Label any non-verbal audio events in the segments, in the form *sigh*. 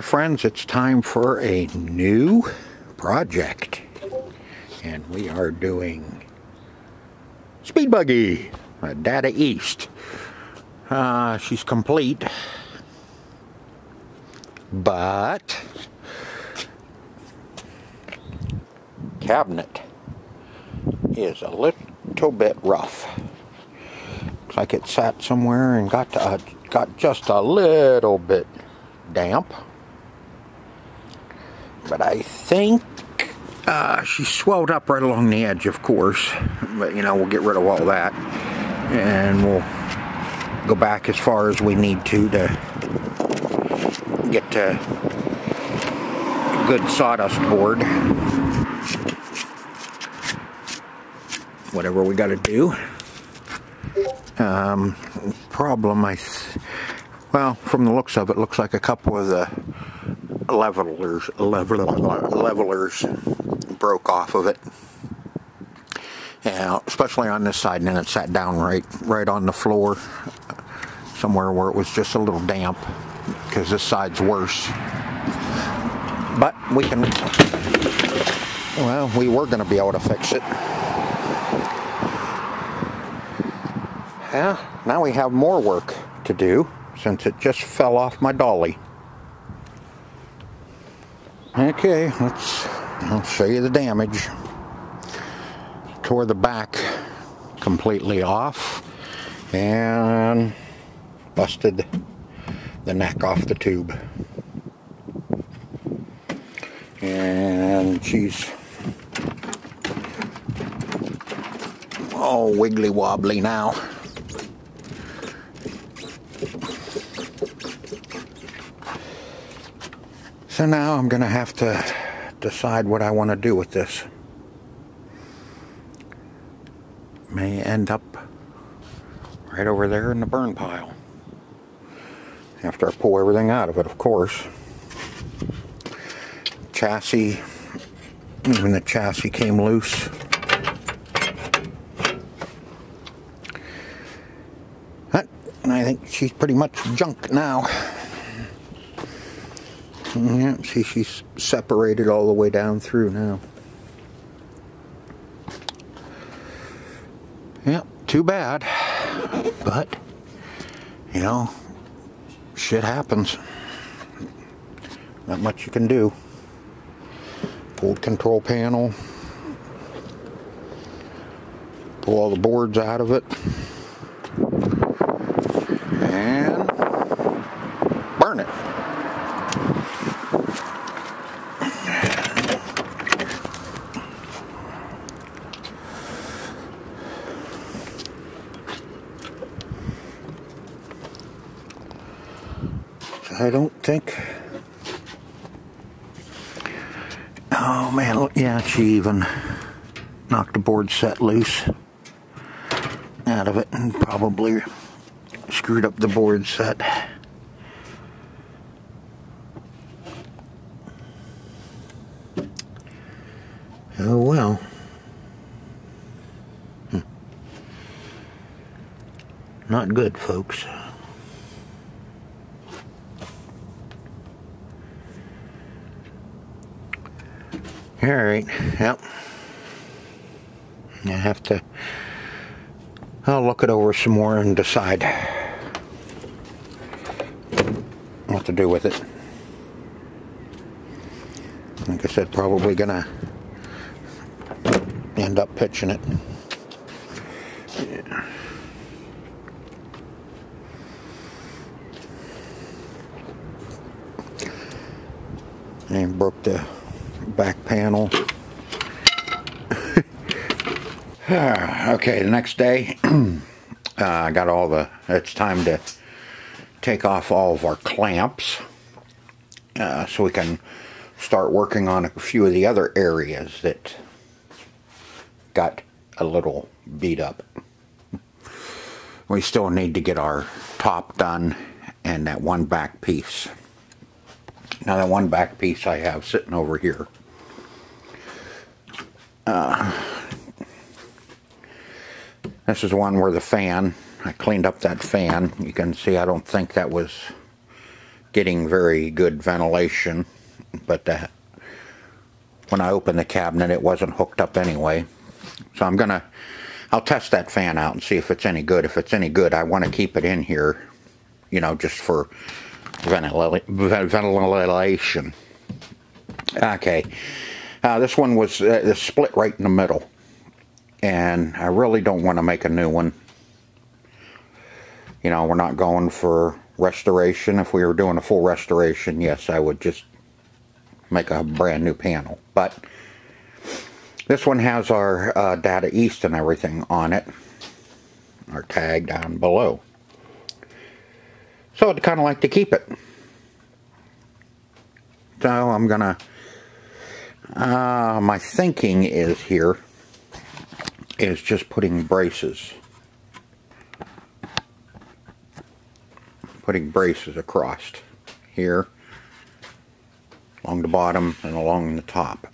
my friends, it's time for a new project. And we are doing Speed Buggy, My Data East. Uh, she's complete. But cabinet is a little bit rough. Looks like it sat somewhere and got to, uh, got just a little bit damp. But I think uh, she swelled up right along the edge, of course. But, you know, we'll get rid of all that. And we'll go back as far as we need to to get to good sawdust board. Whatever we got to do. Um, problem, I, well, from the looks of it, looks like a couple of the levelers, levelers broke off of it. Yeah, especially on this side, and then it sat down right, right on the floor, somewhere where it was just a little damp, because this side's worse. But we can, well, we were going to be able to fix it. Yeah, now we have more work to do since it just fell off my dolly. Okay, let's I'll show you the damage. Tore the back completely off and busted the neck off the tube. And she's all wiggly wobbly now. So now I'm going to have to decide what I want to do with this. May end up right over there in the burn pile. After I pull everything out of it, of course. Chassis, even the chassis came loose. And I think she's pretty much junk now. Yeah, see, she's separated all the way down through now. Yep, too bad. But, you know, shit happens. Not much you can do. Pulled control panel. Pull all the boards out of it. I don't think. Oh man, yeah, she even knocked the board set loose out of it and probably screwed up the board set. Oh well. Hmm. Not good, folks. Alright, yep. I have to, I'll look it over some more and decide what to do with it. Like I said, probably gonna end up pitching it. Yeah. And broke the back panel. *sighs* okay, the next day, *clears throat* uh, I got all the, it's time to take off all of our clamps uh, so we can start working on a few of the other areas that got a little beat up. We still need to get our top done and that one back piece. Now that one back piece I have sitting over here. Uh, this is one where the fan, I cleaned up that fan. You can see I don't think that was getting very good ventilation, but uh, when I opened the cabinet it wasn't hooked up anyway. So I'm gonna, I'll test that fan out and see if it's any good. If it's any good, I want to keep it in here, you know, just for ventilation. Okay, uh, this one was uh, split right in the middle, and I really don't want to make a new one. You know, we're not going for restoration. If we were doing a full restoration, yes, I would just make a brand new panel. But this one has our uh, data east and everything on it. Our tag down below. So I'd kind of like to keep it. So I'm going to, uh, my thinking is here, is just putting braces. Putting braces across here, along the bottom and along the top.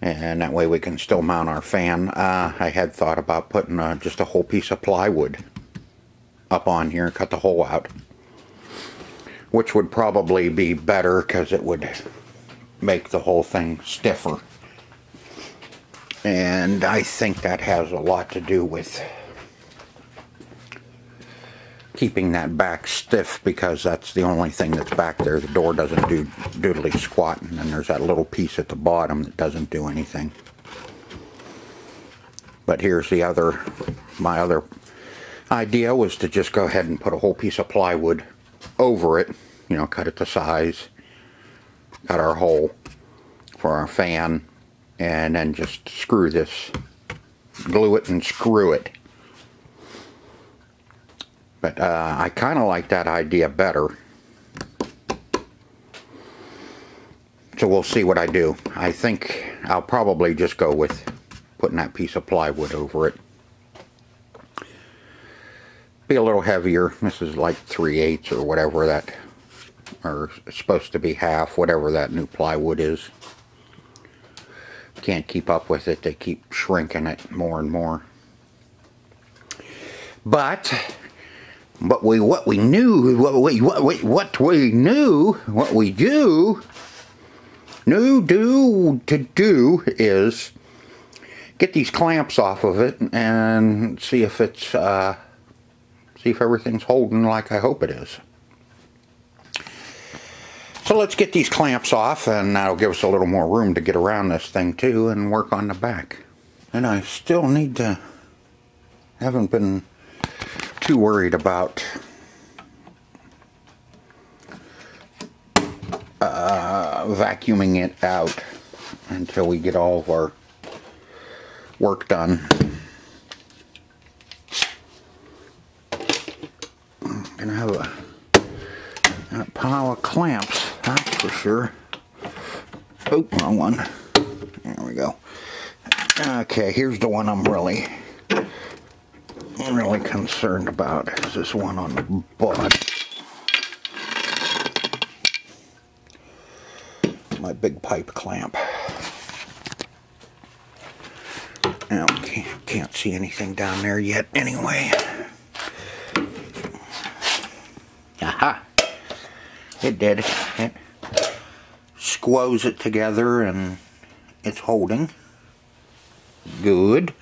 And that way we can still mount our fan. Uh, I had thought about putting uh, just a whole piece of plywood up on here and cut the hole out which would probably be better because it would make the whole thing stiffer. And I think that has a lot to do with keeping that back stiff because that's the only thing that's back there. The door doesn't do doodly squat and then there's that little piece at the bottom that doesn't do anything. But here's the other, my other idea was to just go ahead and put a whole piece of plywood over it, you know, cut it to size, cut our hole for our fan, and then just screw this, glue it and screw it. But uh, I kind of like that idea better. So we'll see what I do. I think I'll probably just go with putting that piece of plywood over it be a little heavier. This is like 3 eighths or whatever that, or supposed to be half, whatever that new plywood is. Can't keep up with it. They keep shrinking it more and more. But, but we what we knew, what we what we what we knew, what we do, knew do to do is get these clamps off of it and see if it's uh, See if everything's holding like I hope it is. So let's get these clamps off and that'll give us a little more room to get around this thing too and work on the back. And I still need to, haven't been too worried about uh, vacuuming it out until we get all of our work done. Gonna have a, pile of clamps, that's for sure. Oh, wrong one. There we go. Okay, here's the one I'm really, really concerned about. Is this one on the butt? My big pipe clamp. Can't see anything down there yet anyway. Aha! It did. It squoze it together and it's holding. Good.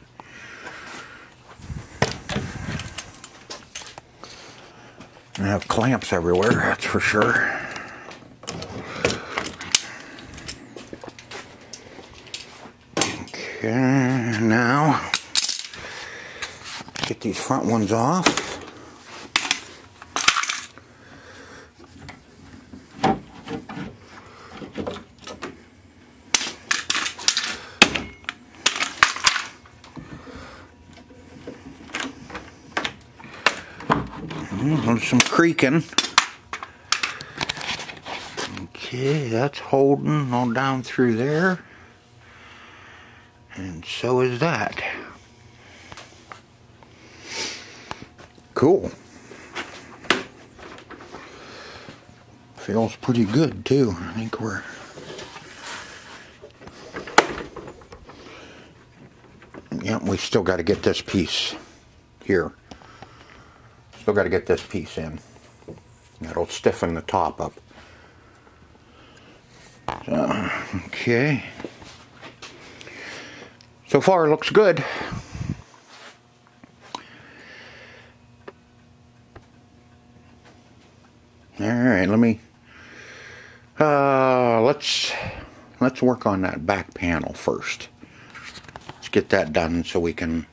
I have clamps everywhere, that's for sure. Okay, now get these front ones off. Some creaking. Okay, that's holding on down through there. And so is that. Cool. Feels pretty good too. I think we're Yep, we still got to get this piece here. Still got to get this piece in. That'll stiffen the top up. So, okay. So far, looks good. All right, let me. Uh, let's let's work on that back panel first. Let's get that done so we can.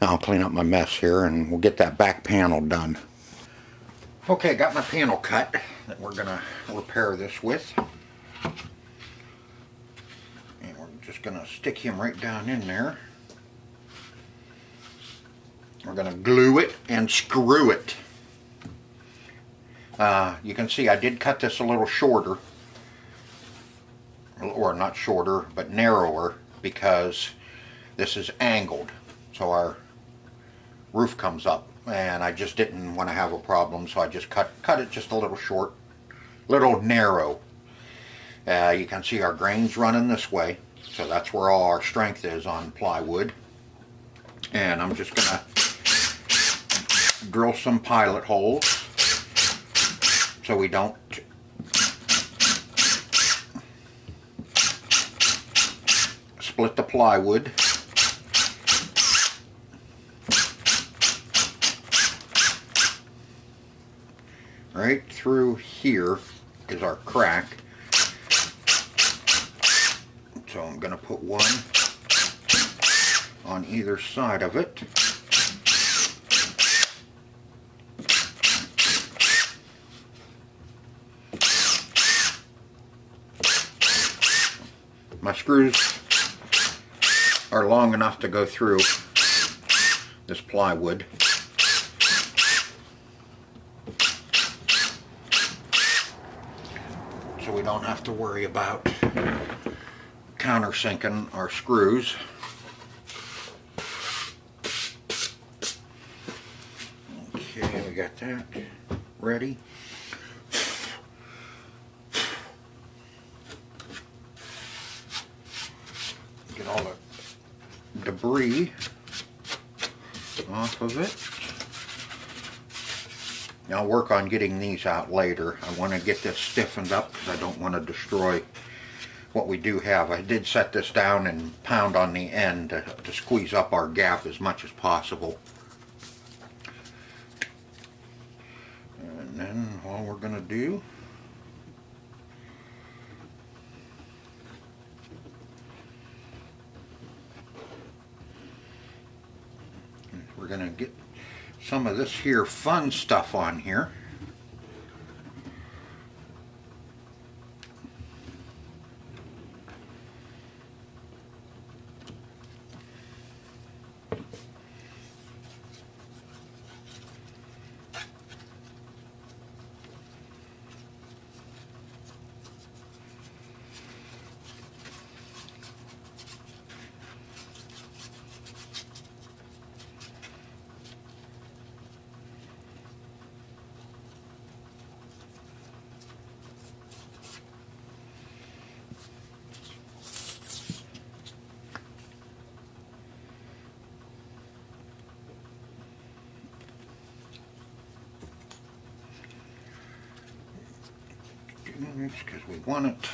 I'll clean up my mess here, and we'll get that back panel done. Okay, got my panel cut that we're gonna repair this with. And we're just gonna stick him right down in there. We're gonna glue it and screw it. Uh, you can see I did cut this a little shorter, or not shorter, but narrower, because this is angled, so our roof comes up, and I just didn't want to have a problem, so I just cut cut it just a little short, little narrow. Uh, you can see our grains running this way, so that's where all our strength is on plywood. And I'm just gonna drill some pilot holes so we don't split the plywood. Right through here is our crack. So I'm going to put one on either side of it. my screws are long enough to go through this plywood. So we don't have to worry about countersinking our screws. Okay, we got that ready. Get all the debris off of it. I'll work on getting these out later. I want to get this stiffened up because I don't want to destroy what we do have. I did set this down and pound on the end to, to squeeze up our gap as much as possible. And then all we're going to do we're going to get some of this here fun stuff on here. Because we want it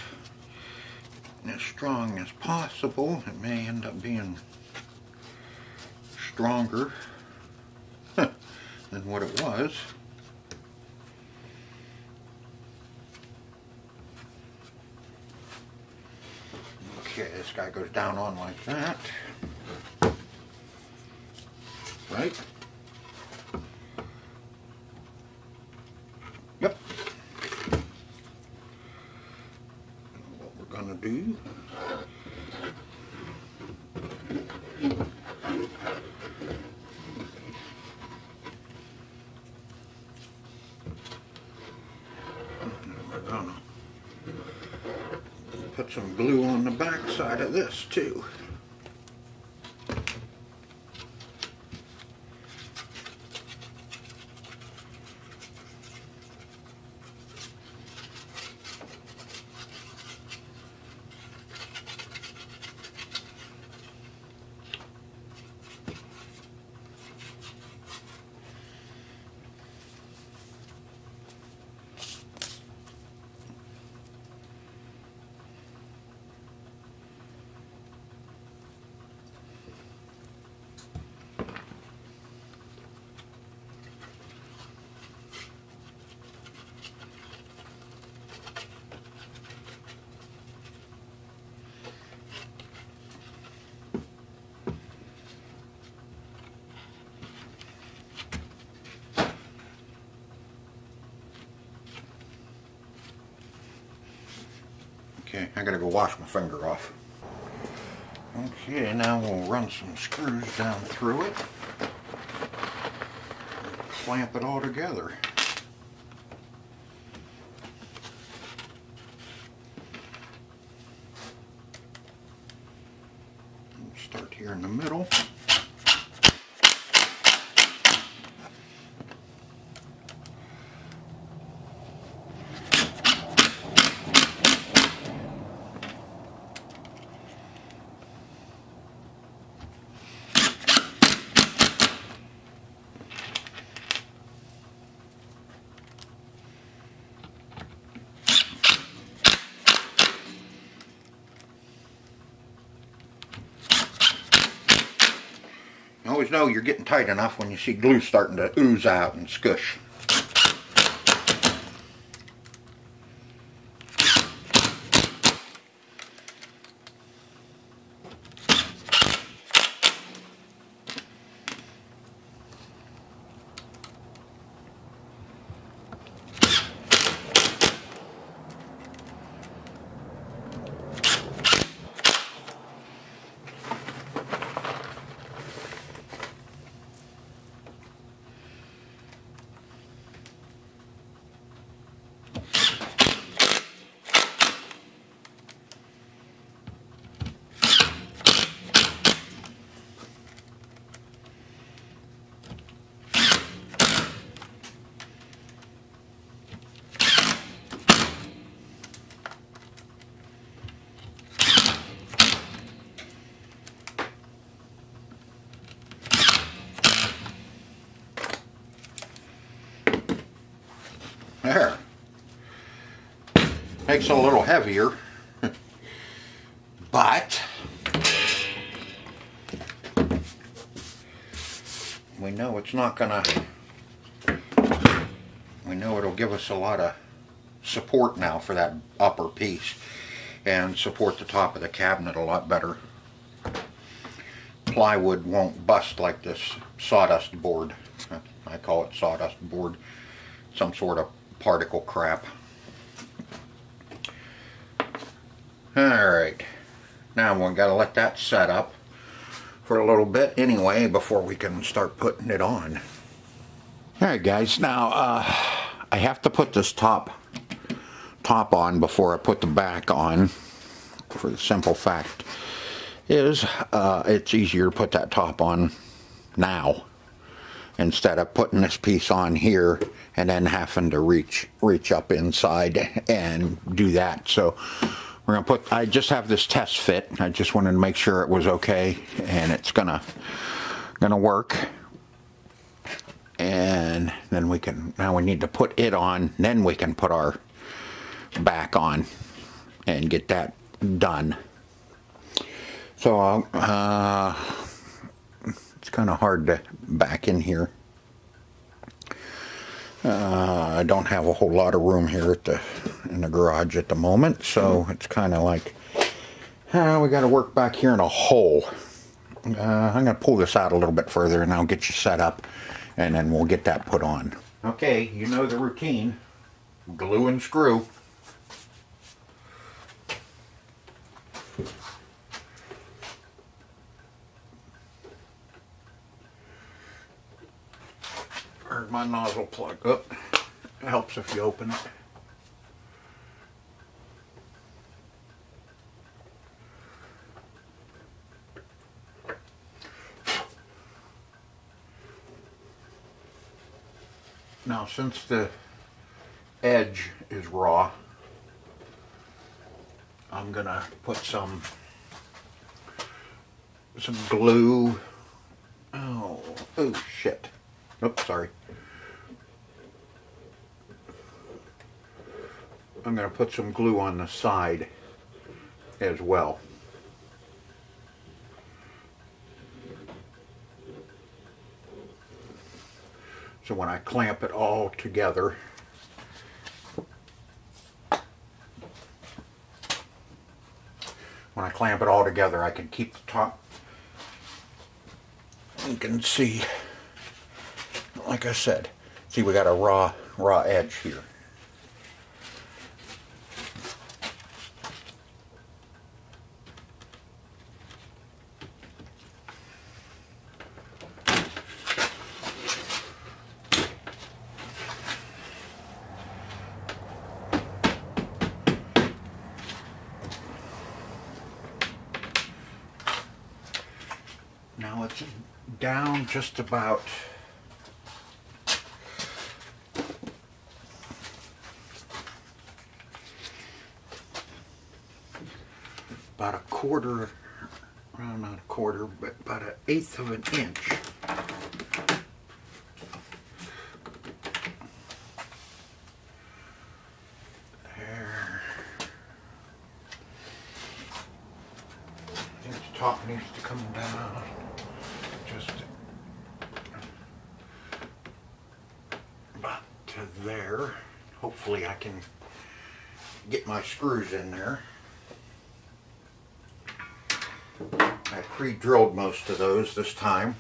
as strong as possible. It may end up being stronger *laughs* than what it was. Okay, this guy goes down on like that. Right? do. We're gonna put some glue on the back side of this too. Gotta go wash my finger off. Okay, now we'll run some screws down through it. Clamp it all together. Start here in the middle. Always know you're getting tight enough when you see glue starting to ooze out and squish. There. Makes it a little heavier. but we know it's not gonna we know it'll give us a lot of support now for that upper piece and support the top of the cabinet a lot better. Plywood won't bust like this sawdust board. I call it sawdust board. Some sort of particle crap. Alright, now we've got to let that set up for a little bit anyway before we can start putting it on. Alright guys, now uh, I have to put this top top on before I put the back on for the simple fact is uh, it's easier to put that top on now instead of putting this piece on here and then having to reach reach up inside and do that. So we're gonna put I just have this test fit. I just wanted to make sure it was okay and it's gonna gonna work. And then we can now we need to put it on then we can put our back on and get that done. So uh, it's kind of hard to back in here. Uh, I don't have a whole lot of room here at the in the garage at the moment, so it's kind of like uh, we got to work back here in a hole. Uh, I'm going to pull this out a little bit further and I'll get you set up and then we'll get that put on. Okay, you know the routine. Glue and screw. There's my nozzle plug up. It helps if you open it. Now since the edge is raw, I'm gonna put some some glue. Oh, oh shit. Oops, sorry. I'm going to put some glue on the side as well. So when I clamp it all together, when I clamp it all together, I can keep the top. You can see, like I said, see we got a raw, raw edge here. Now it's down just about quarter, well not a quarter, but about an eighth of an inch. There. Top needs to come down just about to there. Hopefully I can get my screws in there. I pre-drilled most of those this time.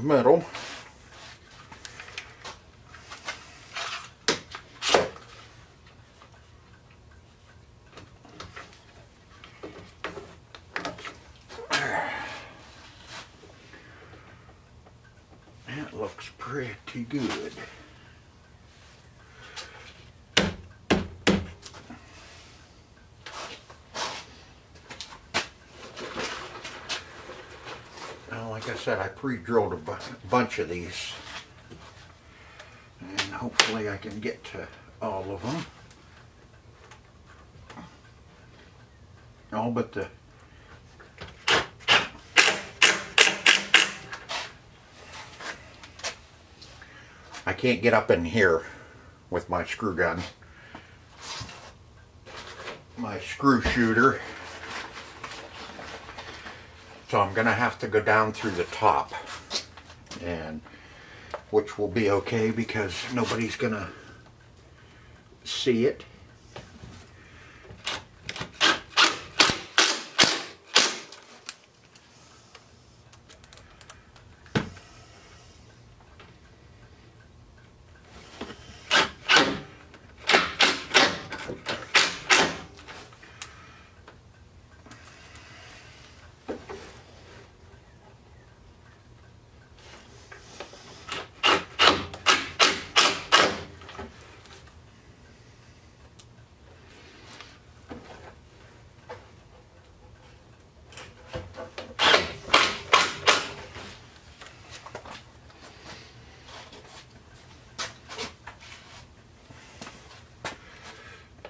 One more in the middle. That looks pretty good. Now, like I said, I pre-drilled a bu bunch of these. And hopefully I can get to all of them. All but the I can't get up in here with my screw gun. My screw shooter. So I'm gonna have to go down through the top and which will be okay because nobody's gonna see it.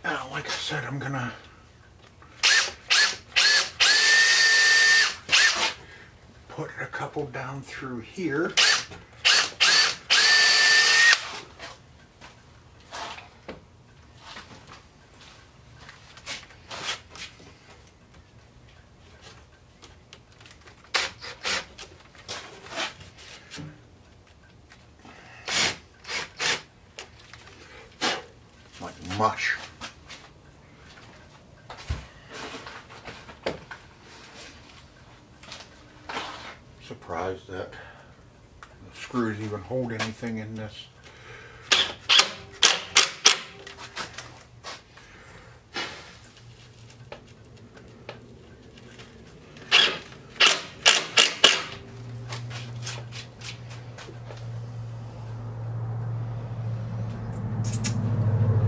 Now, like I said, I'm gonna put a couple down through here. Like mush. Surprised that the screws even hold anything in this.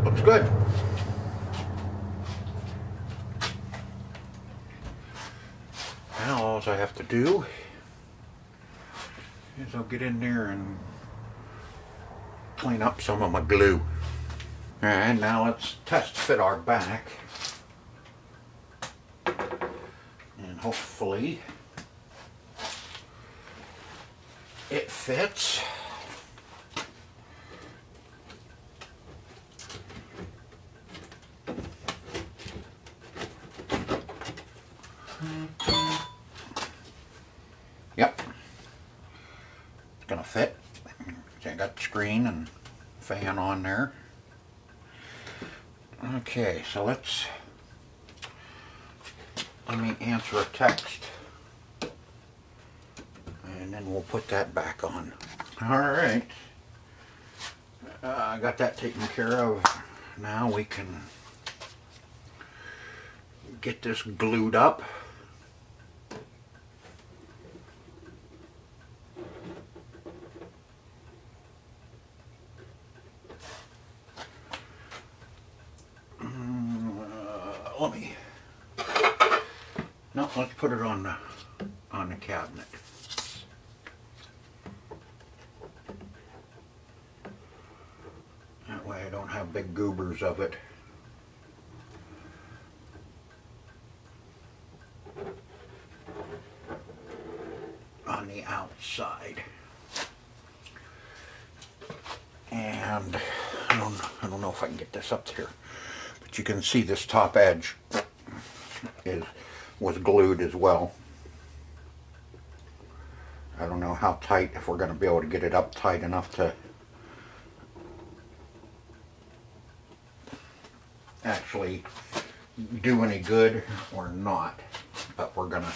Looks good. Now all I have to do I'll get in there and clean up some of my glue. Alright, now let's test fit our back. And hopefully it fits. Yep. It's gonna fit. See, I got the screen and fan on there. Okay, so let's let me answer a text and then we'll put that back on. All right. Uh, I got that taken care of. Now we can get this glued up. Mm, uh, let me. No, let's put it on the on the cabinet. That way I don't have big goobers of it. On the outside. And I don't, I don't know if I can get this up there, but you can see this top edge is was glued as well. I don't know how tight, if we're going to be able to get it up tight enough to actually do any good or not. But we're gonna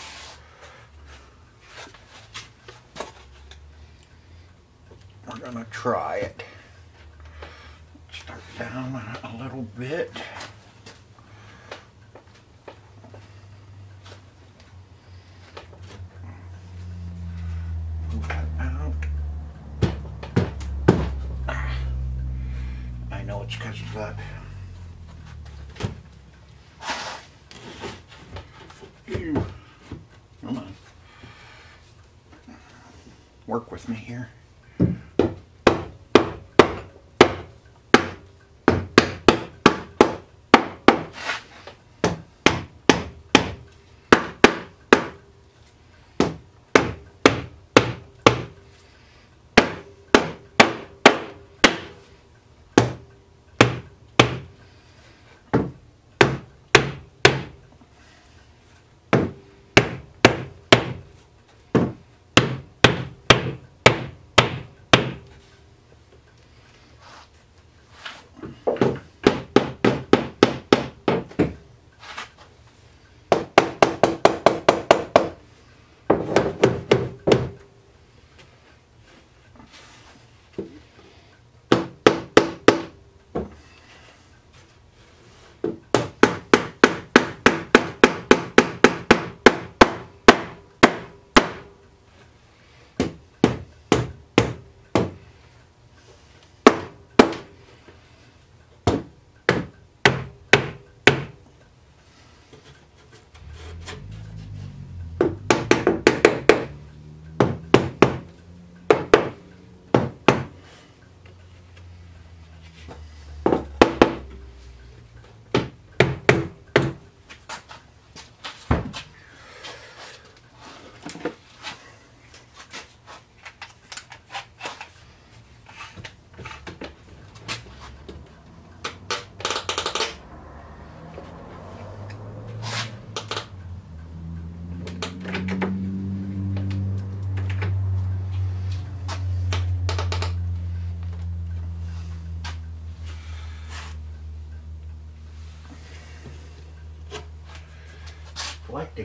we're gonna try it. Start down a little bit.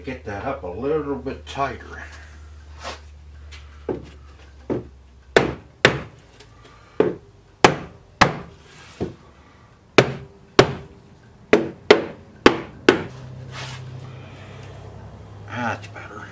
Get that up a little bit tighter. That's better.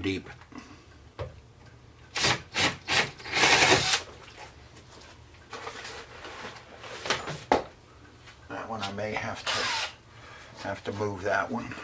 Deep. That one I may have to have to move that one.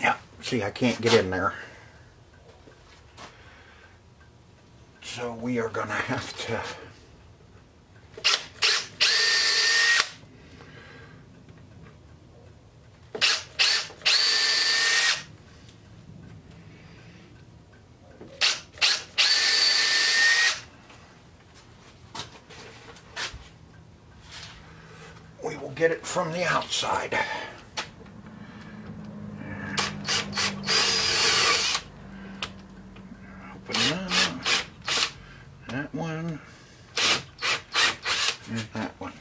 Yeah, see I can't get in there. So we are gonna have to we will get it from the outside. Open that. That one. And that one.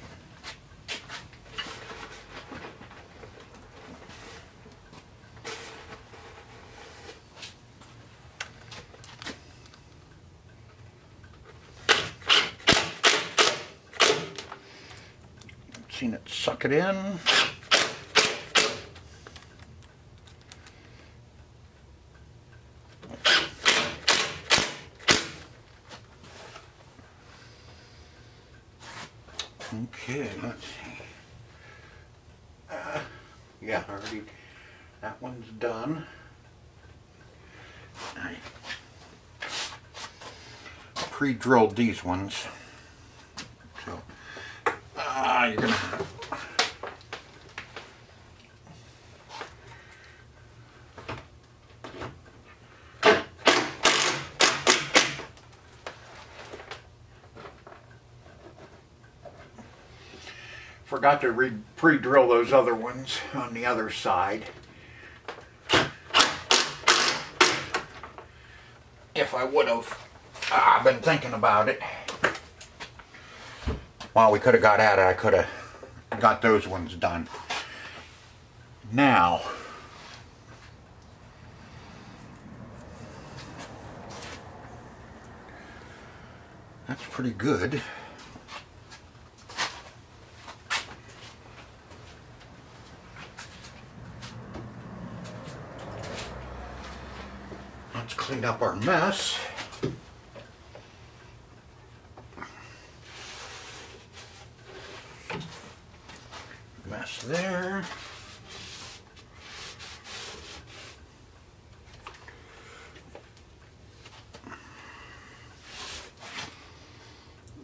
It suck it in. Okay, let's see. Uh, yeah, already, that one's done. I pre-drilled these ones. So, ah, you're gonna Forgot to pre-drill those other ones on the other side. If I would have, I've been thinking about it. While we could have got at it, I could have got those ones done. Now, that's pretty good. Let's up our mess. Mess there.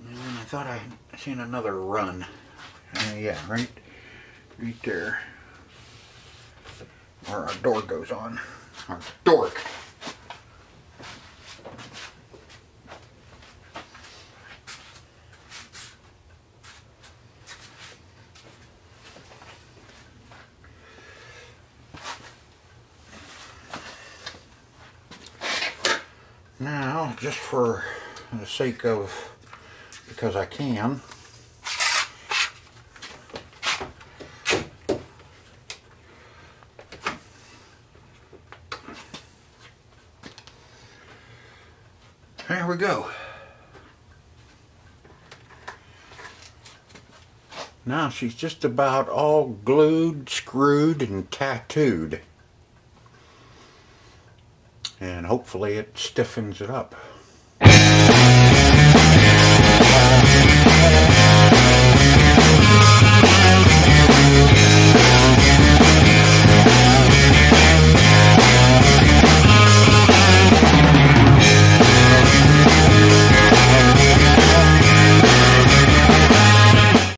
I thought I seen another run. Uh, yeah, right, right there. Where our door goes on. Our dork. Now, just for the sake of, because I can, there we go. Now she's just about all glued, screwed, and tattooed and hopefully it stiffens it up.